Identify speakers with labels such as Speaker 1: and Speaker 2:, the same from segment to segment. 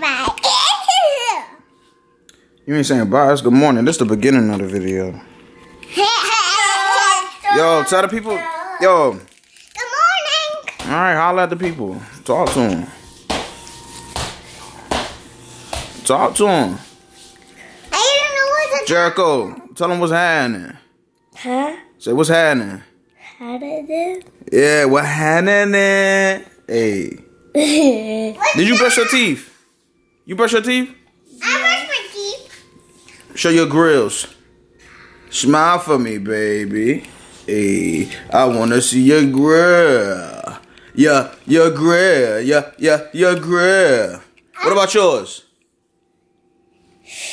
Speaker 1: bye bye.
Speaker 2: You ain't saying bye. It's good morning. This is the beginning of the video. Yo, tell the people. Yo.
Speaker 1: Good morning.
Speaker 2: All right, holla at the people. Talk to them. Talk to them.
Speaker 1: I don't know what to
Speaker 2: Jericho, tell them what's happening.
Speaker 3: Huh?
Speaker 2: Say what's happening.
Speaker 3: How did it?
Speaker 2: Yeah, what happening? Hey. Did you brush your teeth? You brush your teeth?
Speaker 1: I brush my teeth.
Speaker 2: Show your grills. Smile for me, baby. Hey, I wanna see your grill. Yeah, your grill. Yeah, yeah, your grill. What about yours?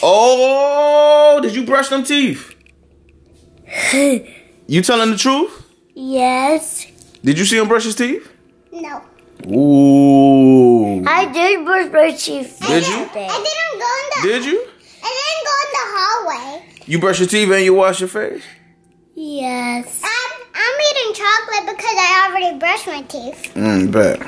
Speaker 2: Oh, did you brush them teeth? You telling the truth?
Speaker 3: yes.
Speaker 2: Did you see him brush his teeth?
Speaker 1: No.
Speaker 2: Ooh.
Speaker 3: I did brush my teeth.
Speaker 2: Did you?
Speaker 1: I didn't go in the.
Speaker 2: Did you?
Speaker 1: I didn't go in the hallway.
Speaker 2: You brush your teeth and you wash your face?
Speaker 3: Yes.
Speaker 1: I'm, I'm eating chocolate because I already brushed my teeth.
Speaker 2: Mm, bet.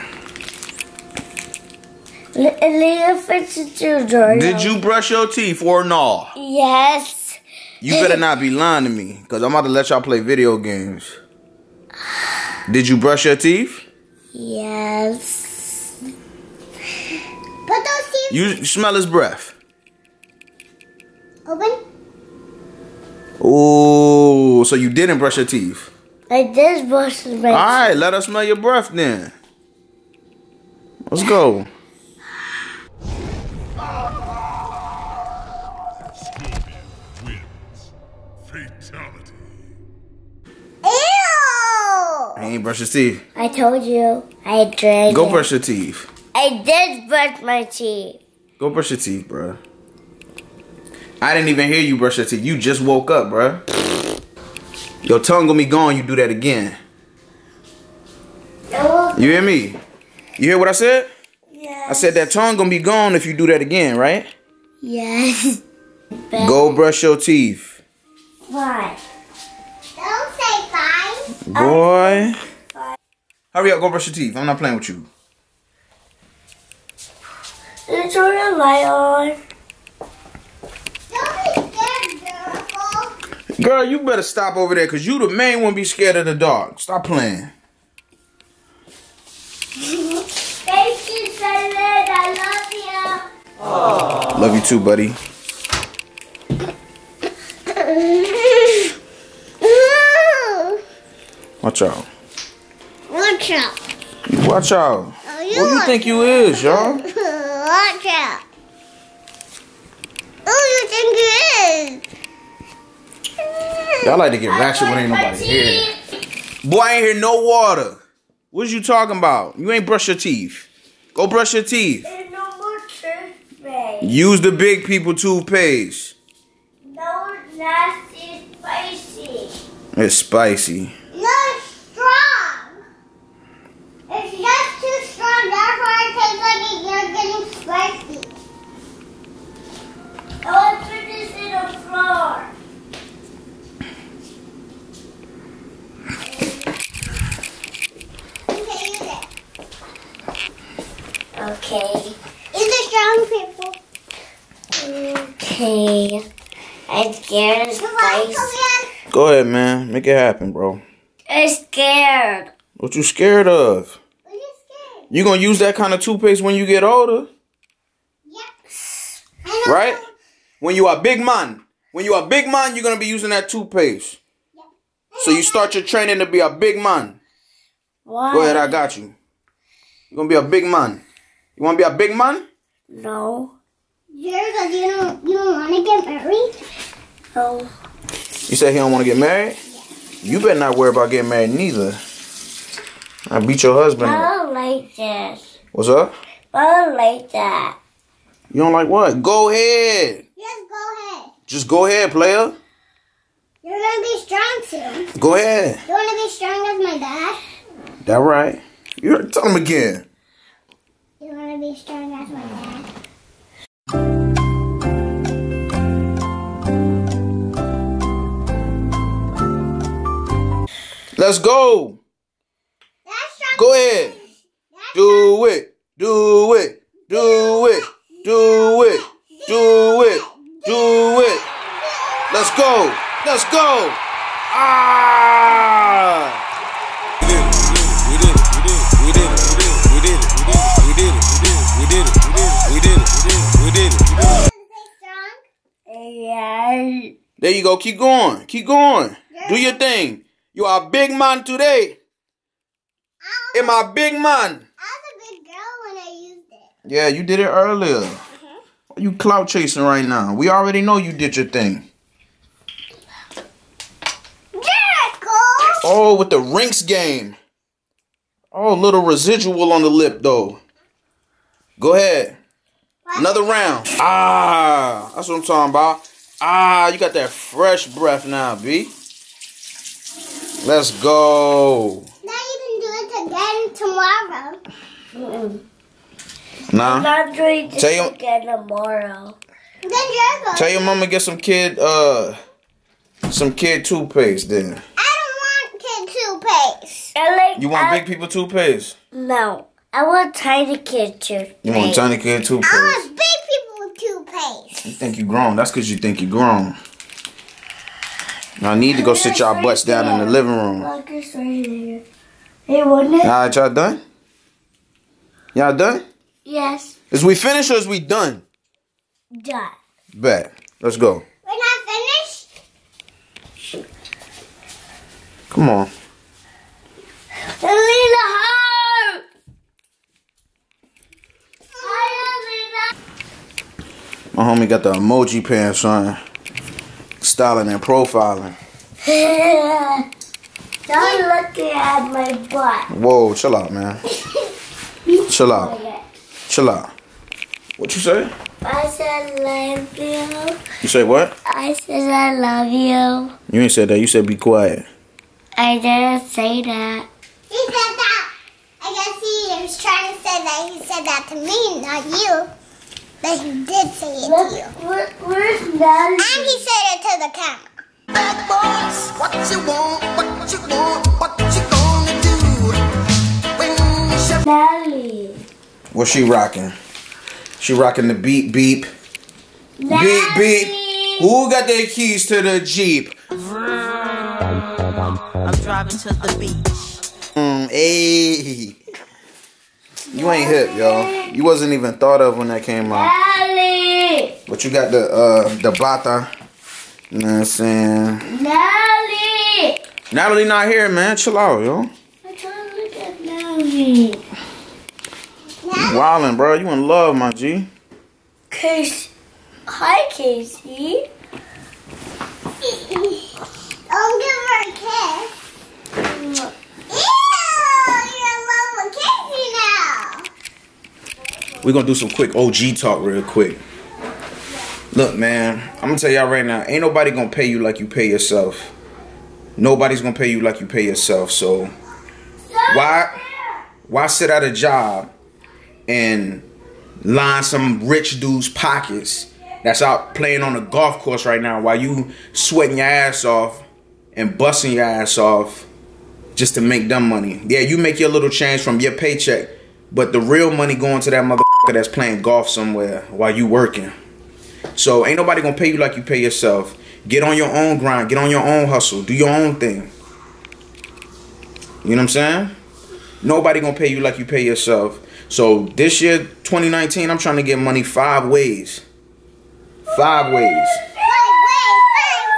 Speaker 3: Little fix children.
Speaker 2: Did you brush your teeth or no?
Speaker 3: Yes.
Speaker 2: You better not be lying to me, because I'm about to let y'all play video games. Did you brush your teeth?
Speaker 3: Yes.
Speaker 1: Put those teeth
Speaker 2: You smell his breath.
Speaker 1: open.
Speaker 2: Oh, so you didn't brush your teeth.
Speaker 3: I did brush my teeth.
Speaker 2: All right, let us smell your breath then. Let's go. He ain't brush his teeth.
Speaker 3: I told you. I did.
Speaker 2: Go brush your teeth.
Speaker 3: I did brush my teeth.
Speaker 2: Go brush your teeth, bruh. I didn't even hear you brush your teeth. You just woke up, bruh. Your tongue gonna be gone. You do that again. You hear me? You hear what I said?
Speaker 3: Yes.
Speaker 2: I said that tongue gonna be gone if you do that again, right?
Speaker 3: Yes.
Speaker 2: Go brush your teeth,
Speaker 3: Why?
Speaker 1: Don't bye.
Speaker 2: boy. Hurry up, go brush your teeth. I'm not playing with you.
Speaker 3: Let's turn the light on.
Speaker 1: Don't be scared, Jericho.
Speaker 2: Girl, you better stop over there, cause you the main one be scared of the dark. Stop playing.
Speaker 1: Thank you, Simon. I love you.
Speaker 2: Love you too, buddy. Watch out.
Speaker 1: Watch out.
Speaker 2: Watch out.
Speaker 1: Oh,
Speaker 2: Who you think you is, y'all?
Speaker 1: Watch out. Who you think you is?
Speaker 2: Y'all like to get ratchet when ain't nobody here. Boy, I ain't hear no water. What you talking about? You ain't brush your teeth. Go brush your teeth.
Speaker 3: There's no more toothpaste.
Speaker 2: Use the big people toothpaste.
Speaker 3: No nasty spicy.
Speaker 2: It's spicy.
Speaker 1: No, it's strong. It's just too strong. That's why it tastes like you're getting spicy.
Speaker 3: I want to put this in the floor.
Speaker 1: Okay, use it.
Speaker 3: Okay.
Speaker 1: Use the strong people.
Speaker 3: Okay. I'm scared of
Speaker 1: Come on,
Speaker 3: spicy.
Speaker 1: come here.
Speaker 2: Go ahead, man. Make it happen, bro.
Speaker 3: I'm scared.
Speaker 2: What you scared of?
Speaker 1: Are you scared?
Speaker 2: You gonna use that kind of toothpaste when you get older,
Speaker 1: Yep.
Speaker 2: Right? When you are big man. When you are big man, you're gonna be using that toothpaste. Yep. So you start your training to be a big man.
Speaker 3: Why?
Speaker 2: Go ahead, I got you. You're gonna be a big man. You wanna be a big man?
Speaker 3: No.
Speaker 1: Jericho, you don't, you don't want to get married?
Speaker 3: Oh.
Speaker 2: You said he don't wanna get married? You better not worry about getting married neither. I beat your husband.
Speaker 3: I don't like this.
Speaker 2: What's up?
Speaker 3: I don't like that.
Speaker 2: You don't like what? Go ahead.
Speaker 1: Just go ahead.
Speaker 2: Just go ahead, player.
Speaker 1: You're to be strong soon.
Speaker 2: Go ahead.
Speaker 1: You want to be strong as my dad?
Speaker 2: That right. You tell him again.
Speaker 1: You want to be strong as my dad?
Speaker 2: Let's go. Go ahead. Do it. Do it. Do it. Do it. Do it. Do it. Let's go. Let's go. Ah. There you go. Keep going. Keep going. Do your thing. You are a big man today.
Speaker 1: I
Speaker 2: Am I a big man?
Speaker 1: I was a big girl when I used it.
Speaker 2: Yeah, you did it earlier. You clout chasing right now. We already know you did your thing.
Speaker 1: Jericho!
Speaker 2: Oh, with the rinks game. Oh, little residual on the lip though. Go ahead. Another round. Ah, that's what I'm talking about. Ah, you got that fresh breath now, B. Let's go.
Speaker 1: Now you can do it again tomorrow.
Speaker 2: Nah.
Speaker 3: Not doing this
Speaker 2: Tell you-
Speaker 3: again tomorrow.
Speaker 1: Then Jericho.
Speaker 2: Tell your mama get some kid uh some kid toothpaste then.
Speaker 1: I don't want kid toothpaste.
Speaker 3: Like.
Speaker 2: You want
Speaker 3: I,
Speaker 2: big people toothpaste?
Speaker 3: No, I want tiny kid toothpaste.
Speaker 2: You want tiny kid toothpaste?
Speaker 1: I want big people toothpaste.
Speaker 2: You think you grown. That's because you think you grown. I need to go sit y'all butts down in the living room.
Speaker 3: Look, right here. Hey, wouldn't it?
Speaker 2: Alright, y'all done? Y'all done?
Speaker 3: Yes.
Speaker 2: Is we finished or is we done?
Speaker 3: Done.
Speaker 2: Bet. Let's go.
Speaker 1: We're not finished.
Speaker 2: Come on.
Speaker 3: Alina, heart. Hi,
Speaker 2: My homie got the emoji pants on. Styling and profiling.
Speaker 3: Don't looking at my butt.
Speaker 2: Whoa, chill out, man. Chill out. Chill out. What you say?
Speaker 3: I said love you.
Speaker 2: You say what?
Speaker 3: I said I love you.
Speaker 2: You ain't said that. You said be quiet.
Speaker 3: I didn't say that.
Speaker 1: He said that. I guess he was trying to say that he said that to me, not you. But he did say it to you.
Speaker 3: where, where's Nelly?
Speaker 1: And he said it to the camera.
Speaker 4: Bad boys, what you want, what you want, what you gonna do? When you
Speaker 3: Nelly.
Speaker 2: What she rocking? She rocking the beep beep. Beep beep. Who got their keys to the Jeep?
Speaker 5: I'm driving to the beach.
Speaker 2: Mm, hey. You ain't hip, yo. You wasn't even thought of when that came out.
Speaker 3: Nelly.
Speaker 2: But you got the uh the bata. You know what I'm saying?
Speaker 3: Nelly.
Speaker 2: Natalie not here, man. Chill out, yo.
Speaker 3: I'm trying to look at Nelly.
Speaker 2: You wildin', bro. You in love, my G.
Speaker 3: Case. Hi, Casey.
Speaker 1: Don't give her a kiss. Ew, you're in love with Casey now.
Speaker 2: We're gonna do some quick OG talk real quick. Look, man, I'm gonna tell y'all right now, ain't nobody gonna pay you like you pay yourself. Nobody's gonna pay you like you pay yourself. So why why sit at a job and line some rich dude's pockets that's out playing on a golf course right now while you sweating your ass off and busting your ass off just to make them money. Yeah, you make your little change from your paycheck, but the real money going to that motherfucker that's playing golf somewhere while you working. So ain't nobody gonna pay you like you pay yourself. Get on your own grind, get on your own hustle, do your own thing. You know what I'm saying? Nobody gonna pay you like you pay yourself. So this year, 2019, I'm trying to get money five ways. Five ways.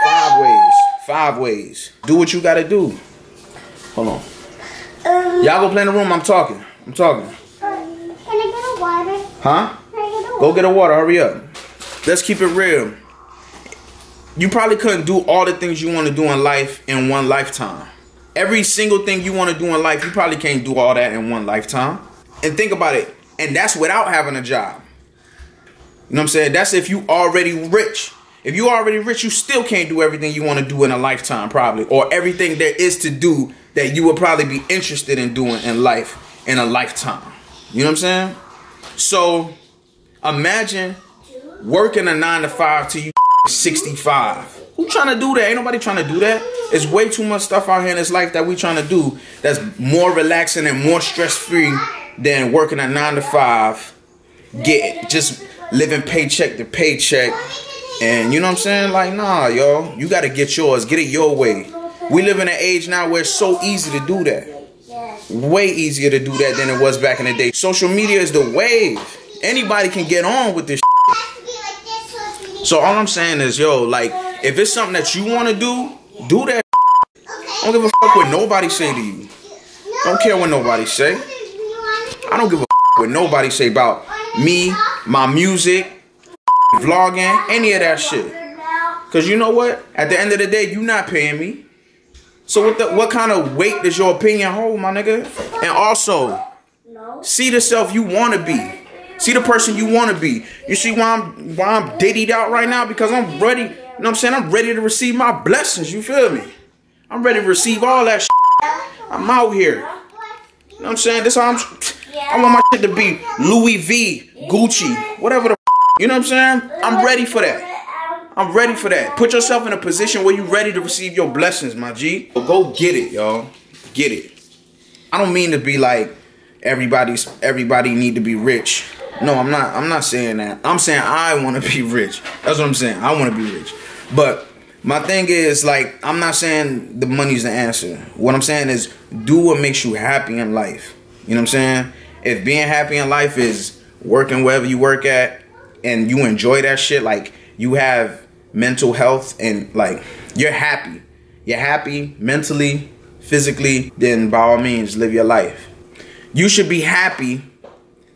Speaker 2: Five ways. Five ways. Do what you gotta do. Hold on. Um, Y'all go play in the room. I'm talking. I'm talking.
Speaker 1: Can I get a water?
Speaker 2: Huh? Go get a water. Hurry up. Let's keep it real. You probably couldn't do all the things you want to do in life in one lifetime. Every single thing you want to do in life, you probably can't do all that in one lifetime. And think about it. And that's without having a job. You know what I'm saying? That's if you already rich. If you already rich, you still can't do everything you want to do in a lifetime, probably, or everything there is to do that you would probably be interested in doing in life in a lifetime. You know what I'm saying? So imagine working a nine to five till you 65. Who trying to do that? Ain't nobody trying to do that. It's way too much stuff out here in this life that we trying to do that's more relaxing and more stress free than working a nine to five. Get just living paycheck to paycheck. And you know what I'm saying? Like, nah, yo, you gotta get yours, get it your way. We live in an age now where it's so easy to do that. Way easier to do that than it was back in the day. Social media is the wave. Anybody can get on with this.
Speaker 1: So
Speaker 2: all I'm saying is, yo, like, if it's something that you want to do, do that.
Speaker 1: Okay.
Speaker 2: Don't give a fuck what nobody say to you. Don't care what nobody say. I don't give a fuck what nobody say about me, my music, vlogging, any of that shit. Cause you know what? At the end of the day, you not paying me. So what the what kind of weight does your opinion hold, my nigga? And also, see the self you wanna be. See the person you wanna be. You see why I'm why I'm diddied out right now? Because I'm ready, you know what I'm saying? I'm ready to receive my blessings, you feel me? I'm ready to receive all that shit. I'm out here. You know what I'm saying? This how I'm I want my shit to be Louis V, Gucci, whatever the you know what I'm saying? I'm ready for that. I'm ready for that. Put yourself in a position where you're ready to receive your blessings, my G. Go get it, y'all. Get it. I don't mean to be like everybody's everybody need to be rich. No, I'm not I'm not saying that. I'm saying I want to be rich. That's what I'm saying. I want to be rich. But my thing is like I'm not saying the money's the answer. What I'm saying is do what makes you happy in life. You know what I'm saying? If being happy in life is working wherever you work at and you enjoy that shit like you have mental health and like you're happy. You're happy mentally, physically, then by all means live your life. You should be happy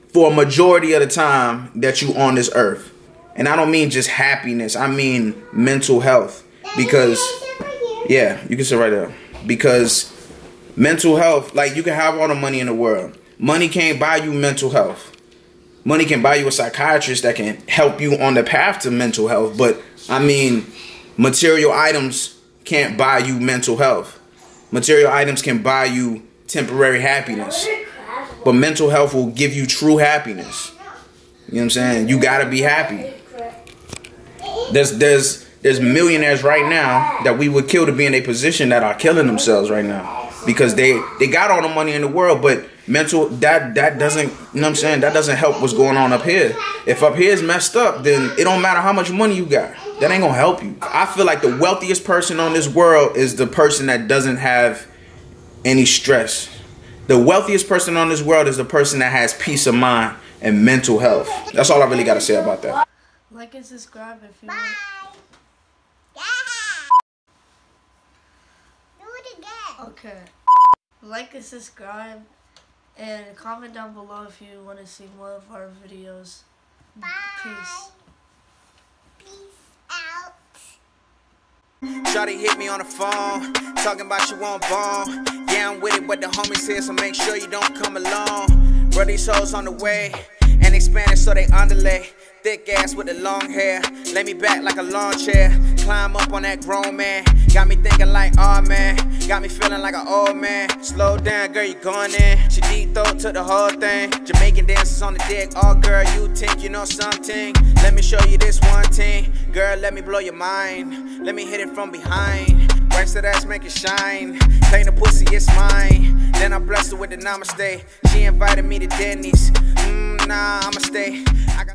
Speaker 2: for a majority of the time that you on this earth. And I don't mean just happiness, I mean mental health. Because yeah, you can sit right there. Because mental health, like you can have all the money in the world. Money can't buy you mental health. Money can buy you a psychiatrist that can help you on the path to mental health, but I mean, material items can't buy you mental health. Material items can buy you temporary happiness, but mental health will give you true happiness. You know what I'm saying? You gotta be happy. There's there's there's millionaires right now that we would kill to be in a position that are killing themselves right now because they they got all the money in the world, but mental that that doesn't you know what I'm saying that doesn't help what's going on up here. If up here is messed up, then it don't matter how much money you got. That ain't gonna help you. I feel like the wealthiest person on this world is the person that doesn't have any stress. The wealthiest person on this world is the person that has peace of mind and mental health. That's all I really gotta say about that.
Speaker 6: Like and subscribe if you
Speaker 1: Bye.
Speaker 6: want.
Speaker 1: Yeah. Do it again.
Speaker 6: Okay. Like and subscribe and comment down below if you want to see more of our videos.
Speaker 1: Bye.
Speaker 6: Peace.
Speaker 2: Shawty hit me on the phone, talking about you on bone. Yeah, I'm with it, but the homies here, so make sure you don't come along. Bro, these hoes on the way, and they Spanish, so they underlay. Thick ass with the long hair, lay me back like a lawn chair. Climb up on that grown man, got me thinking like, oh man, got me feeling like an old man. Slow down, girl, you going in. She deep throat took the whole thing. Jamaican dancers on the dick, oh girl, you think you know something? Let me show you this one thing, girl, let me blow your mind. Let me hit it from behind. Wax that ass, make it shine. Claim the pussy, it's mine. Then I blessed her with the namaste. She invited me to Denny's. Mmm, nah, I'ma stay.